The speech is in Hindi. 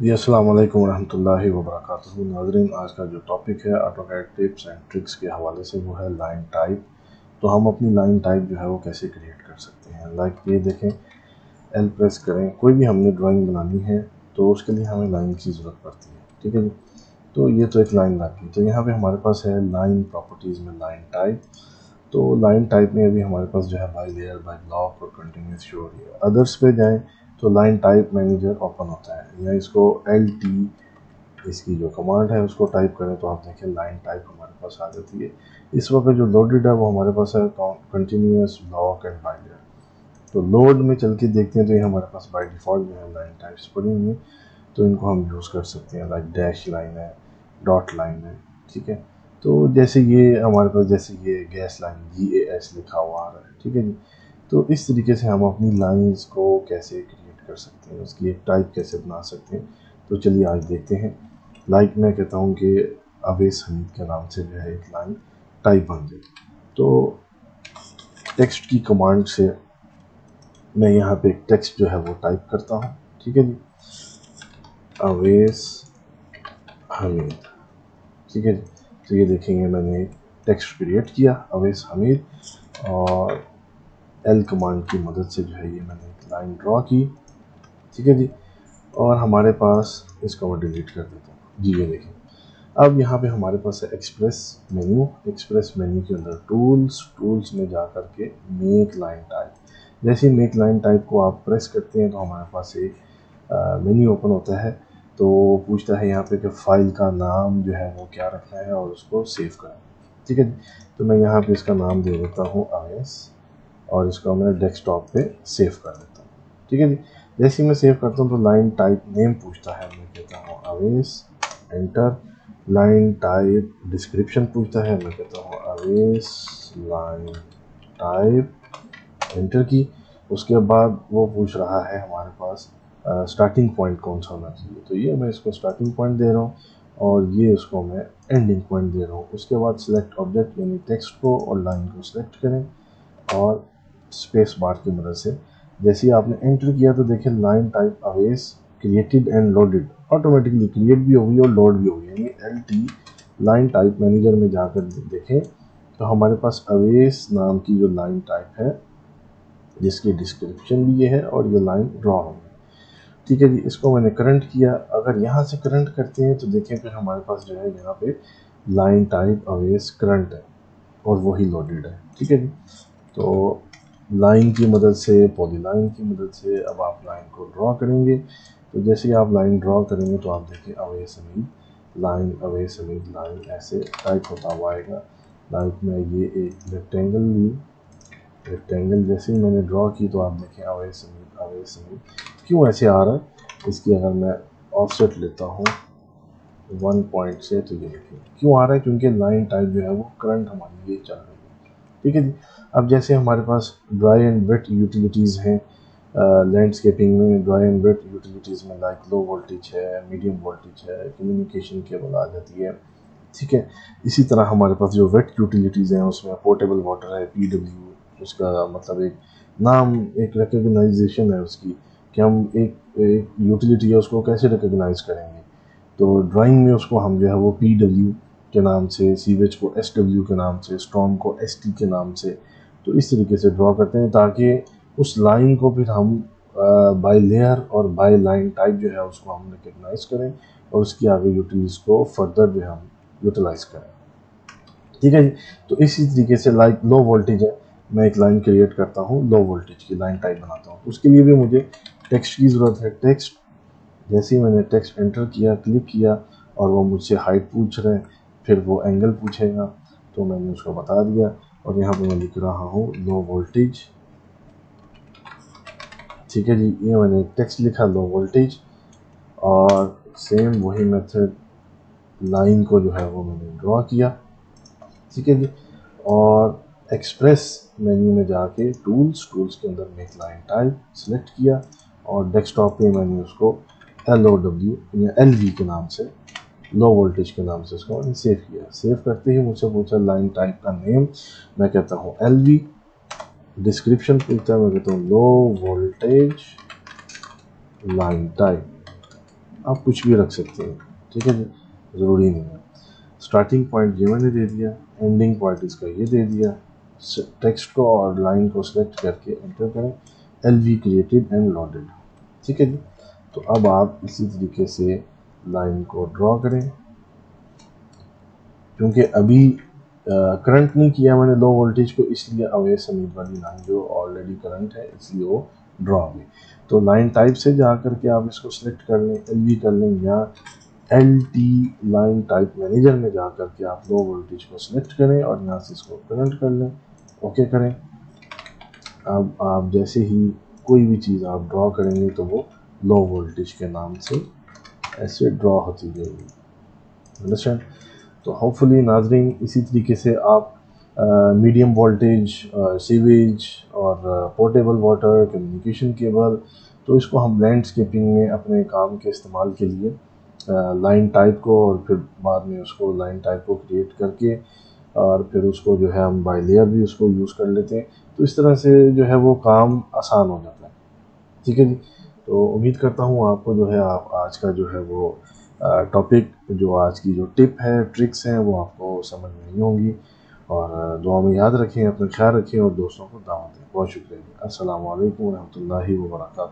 जी अस्सलाम वालेकुम रहमतुल्लाहि व बरकातुहू नाजरीन, आज का जो टॉपिक है ऑटोकैड टिप्स एंड ट्रिक्स के हवाले से, वो है लाइन टाइप तो हम अपनी लाइन टाइप जो है, वो कैसे क्रिएट कर सकते हैं? लाइक ये देखें एल प्रेस करें। कोई भी हमने ड्राइंग बनानी है तो उसके लिए हमें लाइन की ज़रूरत पड़ती है, ठीक है जी? तो ये तो एक लाइन लागी तो यहाँ पर हमारे पास है लाइन प्रॉपर्टीज़ में लाइन टाइप तो लाइन टाइप में अभी हमारे पास जो है बाई लेयर बाई ब्लॉक और कंटिन्यूस शो हो। रही है अदर्स पे जाएँ तो लाइन टाइप मैनेजर ओपन होता है। या इसको एल टी इसकी जो कमांड है, उसको टाइप करें तो आप देखें लाइन टाइप हमारे पास आ जाती है। इस वक्त जो लोडेड है, वो हमारे पास है कंटिन्यूस ब्लॉक एंड लेयर तो लोड में चल के देखते हैं तो ये हमारे पास बाई डिफ़ॉल्ट जो है लाइन टाइप्स पड़ी हुई हैं। तो इनको हम यूज़ कर सकते हैं लाइक डैश लाइन है डॉट लाइन है, ठीक है? तो जैसे ये हमारे पास, जैसे ये gas line G A S लिखा हुआ आ रहा है, ठीक है जी? तो इस तरीके से हम अपनी लाइंस को कैसे कर सकते हैं, उसकी एक टाइप कैसे बना सकते हैं। तो चलिए आज देखते हैं। लाइक मैं कहता हूँ कि अवेश हमीद के नाम से जो है एक लाइन टाइप बन गई। तो टेक्स्ट की कमांड से मैं यहाँ पे एक टेक्स्ट जो है वो टाइप करता हूँ, ठीक है जी? अवेश हमीद ठीक है जी? तो ये देखेंगे मैंने टेक्स्ट क्रिएट किया अवेश हमीद और एल कमांड की मदद से जो है ये मैंने एक लाइन ड्रॉ की। ठीक है जी? और हमारे पास इसको मैं डिलीट कर देता हूँ। जी, ये देखें अब यहाँ पे हमारे पास है एक्सप्रेस मेन्यू एक्सप्रेस मेन्यू के अंदर टूल्स टूल्स में जा कर के मेक लाइन टाइप जैसे ही मेक लाइन टाइप को आप प्रेस करते हैं तो हमारे पास एक मेन्यू ओपन होता है। तो पूछता है यहाँ पे कि फ़ाइल का नाम जो है वो क्या रखना है और उसको सेव करें ठीक है तो मैं यहाँ पे इसका नाम दे देता हूँ आई और इसको मैं डेस्कटॉप पे सेव कर देता हूँ। ठीक है जी? जैसे मैं सेव करता हूँ तो लाइन टाइप नेम पूछता है, मैं कहता हूँ अवेश एंटर लाइन टाइप डिस्क्रिप्शन पूछता है, मैं कहता हूँ अवेश लाइन टाइप एंटर की. उसके बाद वो पूछ रहा है हमारे पास स्टार्टिंग पॉइंट कौन सा होना चाहिए? तो ये मैं इसको स्टार्टिंग पॉइंट दे रहा हूँ और ये उसको मैं एंडिंग पॉइंट दे रहा हूँ। उसके बाद सिलेक्ट ऑब्जेक्ट यानी टेक्स्ट को और लाइन को सिलेक्ट करें और स्पेस बार की मदद से जैसे ही आपने एंटर किया तो देखिए line type अवेस created and loaded automatically create भी होगी और लोड भी होगी। यानी L T line type manager में जाकर देखें तो हमारे पास अवेस नाम की जो लाइन टाइप है, जिसकी डिस्क्रिप्शन भी ये है और ये लाइन ड्रॉ होगी। ठीक है जी, इसको मैंने करंट किया। अगर यहाँ से करंट करते हैं तो देखें फिर हमारे पास जो है यहाँ पे लाइन टाइप अवेस करंट है और वही लोडेड है। ठीक है जी तो लाइन की मदद से, पॉली लाइन की मदद से अब आप लाइन को ड्रॉ करेंगे। तो जैसे ही आप लाइन ड्रॉ करेंगे तो आप देखिए अवे समीद लाइन अवे समीद लाइन ऐसे टाइप होता हुआ आएगा। लाइक मैं ये एक रेक्टेंगल ली। रेक्टेंगल जैसे ही मैंने ड्रॉ की तो आप देखें अवे समीद अवे समीद क्यों ऐसे आ रहा है? इसकी अगर मैं ऑफसेट लेता हूँ वन पॉइंट से तो ये देखिए क्यों आ रहा है? क्योंकि लाइन टाइप जो है वो करंट हमारी ये चल रही है। ठीक है जी। अब जैसे हमारे पास ड्राई एंड वेट यूटिलिटीज़ हैं लैंडस्केपिंग में ड्राई एंड वेट यूटिलिटीज़ में लाइक लो वोल्टेज है मीडियम वोल्टेज है कम्युनिकेशन केबल आ जाती है, ठीक है। इसी तरह हमारे पास जो वेट यूटिलिटीज़ हैं, उसमें पोर्टेबल वाटर है पी डब्ल्यू उसका मतलब एक नाम, एक रिकग्नाइजेशन है उसकी कि हम एक एक यूटिलिटी है, उसको कैसे रिकग्नाइज करेंगे। तो ड्राइंग में उसको हम जो है वो पी डब्ल्यू के नाम से सीवेज को एस डब्ल्यू के नाम से स्टॉम को एस टी के नाम से। तो इस तरीके से ड्रॉ करते हैं ताकि उस लाइन को फिर हम बाय लेयर और बाय लाइन टाइप जो है उसको हम रिकग्नाइज करें और उसकी आगे यूटिलिटीज़ को फर्दर जो है हम यूटिलाइज करें। ठीक है जी? तो इसी तरीके से लाइक लो वोल्टेज है। मैं एक लाइन क्रिएट करता हूँ लो वोल्टेज की लाइन टाइप बनाता हूँ। उसके लिए भी मुझे टेक्स्ट की ज़रूरत है। टेक्स्ट जैसे ही मैंने टेक्स्ट एंटर किया क्लिक किया और वो मुझसे हाइट पूछ रहे हैं फिर वो एंगल पूछेगा तो मैंने उसको बता दिया। और यहाँ पे मैं लिख रहा हूँ लो वोल्टेज ठीक है जी, ये मैंने टेक्स्ट लिखा लो वोल्टेज और सेम वही मेथड लाइन को जो है वो मैंने ड्रॉ किया। ठीक है जी, और एक्सप्रेस मेन्यू में जाके टूल्स टूल्स के अंदर मेक लाइन टाइप सेलेक्ट किया। और डेस्कटॉप पे मैंने उसको एल ओ डब्ल्यू या एल वी के नाम से लो वोल्टेज के नाम से उसको मैंने सेव किया। सेव करते ही मुझसे पूछा लाइन टाइप का नेम मैं कहता हूँ एल वी डिस्क्रिप्शन पूछता है, मैं कहता हूँ लो वोल्टेज लाइन टाइप आप कुछ भी रख सकते हैं, ठीक है ज़रूरी नहीं है। स्टार्टिंग पॉइंट ये मैंने दे दिया एंडिंग पॉइंट इसका ये दे दिया। टेक्स्ट को और लाइन को सिलेक्ट करके एंटर करें। L V created and loaded ठीक है जी? तो अब आप इसी तरीके से लाइन को ड्रॉ करें। क्योंकि अभी करंट नहीं किया मैंने लो वोल्टेज को, इसलिए अवे समीर वाली लाइन जो ऑलरेडी करंट है, इसलिए वो ड्रॉ हुई तो लाइन टाइप से जा करके आप इसको सिलेक्ट कर लें एल कर लें या L T line type manager में जा करके आप लो वोल्टेज को सिलेक्ट करें और यहाँ से इसको करंट कर लें। ओके करें। अब आप जैसे ही कोई भी चीज़ आप ड्रॉ करेंगे तो वो लो वोल्टेज के नाम से ऐसे ड्रॉ होती जाएगी अंडरस्टैंड तो होपफुली नाजरीन, इसी तरीके से आप मीडियम वोल्टेज सीवेज और पोर्टेबल वाटर कम्युनिकेशन केबल तो इसको हम लैंडस्केपिंग में अपने काम के इस्तेमाल के लिए लाइन टाइप को और फिर बाद में उसको लाइन टाइप को क्रिएट करके और फिर उसको जो है हम बाई लेयर भी उसको यूज़ कर लेते हैं। तो इस तरह से जो है वो काम आसान हो जाता है। ठीक है जी? तो उम्मीद करता हूँ आपको जो है, आप आज का जो है वो टॉपिक जो आज की जो टिप है ट्रिक्स हैं, वो आपको समझ में नहीं होंगी। और दुआ में याद रखें, अपना ख्याल रखें और दोस्तों को दावत दें। बहुत शुक्रिया असल वरहमल वर्का